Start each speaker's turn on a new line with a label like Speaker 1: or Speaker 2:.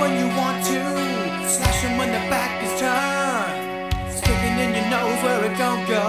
Speaker 1: when you want to, slash him when the back is turned, sticking in your nose where it don't go.